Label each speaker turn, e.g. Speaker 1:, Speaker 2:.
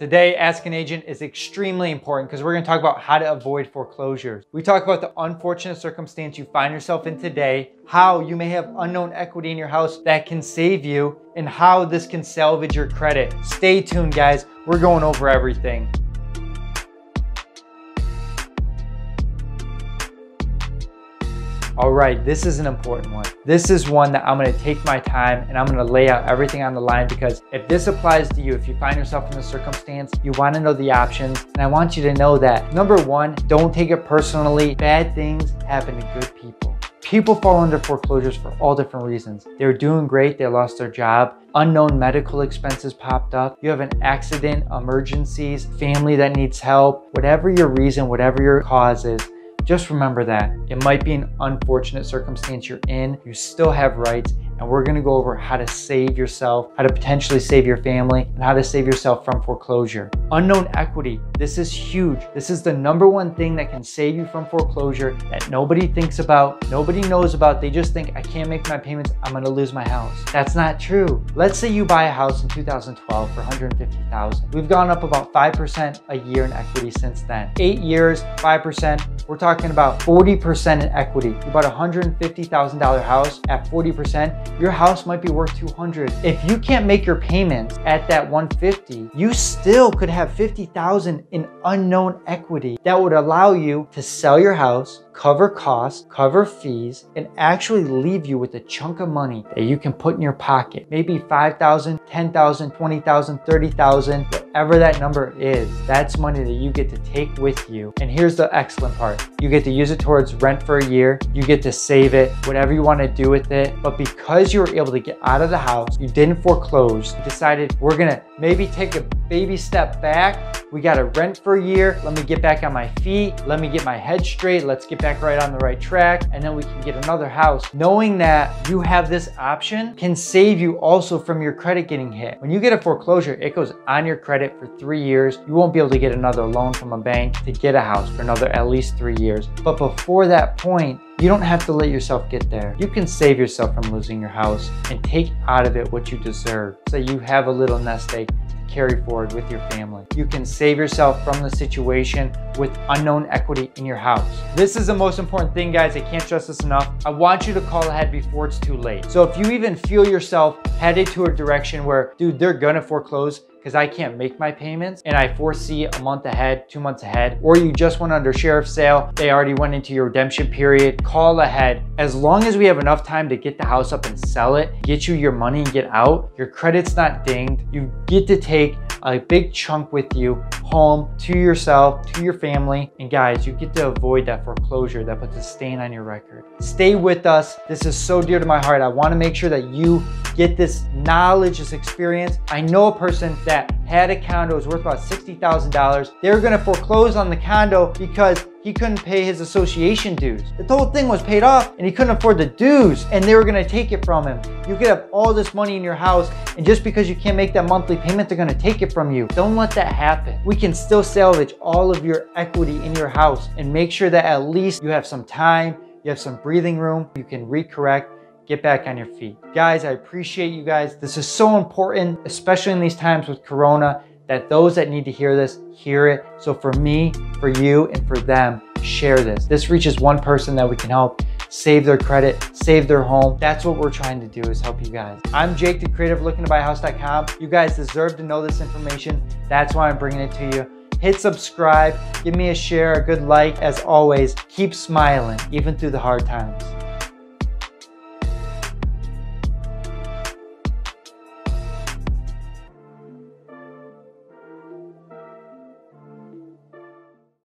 Speaker 1: Today, Ask an Agent is extremely important because we're going to talk about how to avoid foreclosures. We talk about the unfortunate circumstance you find yourself in today, how you may have unknown equity in your house that can save you, and how this can salvage your credit. Stay tuned, guys. We're going over everything. All right, this is an important one. This is one that I'm gonna take my time and I'm gonna lay out everything on the line because if this applies to you, if you find yourself in this circumstance, you wanna know the options. And I want you to know that number one, don't take it personally. Bad things happen to good people. People fall under foreclosures for all different reasons. They're doing great, they lost their job, unknown medical expenses popped up, you have an accident, emergencies, family that needs help, whatever your reason, whatever your cause is, just remember that. It might be an unfortunate circumstance you're in, you still have rights, and we're gonna go over how to save yourself, how to potentially save your family, and how to save yourself from foreclosure. Unknown equity, this is huge. This is the number one thing that can save you from foreclosure that nobody thinks about, nobody knows about. They just think, I can't make my payments, I'm gonna lose my house. That's not true. Let's say you buy a house in 2012 for 150,000. We've gone up about 5% a year in equity since then. Eight years, 5%, we're talking about 40% in equity. You bought a $150,000 house at 40%, your house might be worth 200. If you can't make your payments at that 150, you still could have 50,000 in unknown equity that would allow you to sell your house, cover costs, cover fees, and actually leave you with a chunk of money that you can put in your pocket. Maybe 5,000, 10,000, 20,000, 30,000, whatever that number is. That's money that you get to take with you. And here's the excellent part. You get to use it towards rent for a year. You get to save it, whatever you want to do with it. But because you were able to get out of the house, you didn't foreclose, you decided we're going to maybe take a baby step back we got to rent for a year. Let me get back on my feet. Let me get my head straight. Let's get back right on the right track. And then we can get another house. Knowing that you have this option can save you also from your credit getting hit. When you get a foreclosure, it goes on your credit for three years. You won't be able to get another loan from a bank to get a house for another at least three years. But before that point, you don't have to let yourself get there. You can save yourself from losing your house and take out of it what you deserve so you have a little nest egg carry forward with your family. You can save yourself from the situation with unknown equity in your house. This is the most important thing, guys. I can't stress this enough. I want you to call ahead before it's too late. So if you even feel yourself headed to a direction where, dude, they're gonna foreclose, because I can't make my payments and I foresee a month ahead, two months ahead, or you just went under sheriff's sale, they already went into your redemption period, call ahead. As long as we have enough time to get the house up and sell it, get you your money and get out, your credit's not dinged, you get to take a big chunk with you home to yourself, to your family. And guys, you get to avoid that foreclosure that puts a stain on your record. Stay with us. This is so dear to my heart. I want to make sure that you get this knowledge, this experience. I know a person that had a condo, it was worth about $60,000. They were going to foreclose on the condo because he couldn't pay his association dues. The whole thing was paid off and he couldn't afford the dues and they were gonna take it from him. You could have all this money in your house and just because you can't make that monthly payment, they're gonna take it from you. Don't let that happen. We can still salvage all of your equity in your house and make sure that at least you have some time, you have some breathing room, you can recorrect, get back on your feet. Guys, I appreciate you guys. This is so important, especially in these times with Corona that those that need to hear this hear it. So for me, for you, and for them, share this. This reaches one person that we can help save their credit, save their home. That's what we're trying to do is help you guys. I'm Jake, the creative looking to buy house.com. You guys deserve to know this information. That's why I'm bringing it to you. Hit subscribe, give me a share, a good like. As always, keep smiling, even through the hard times.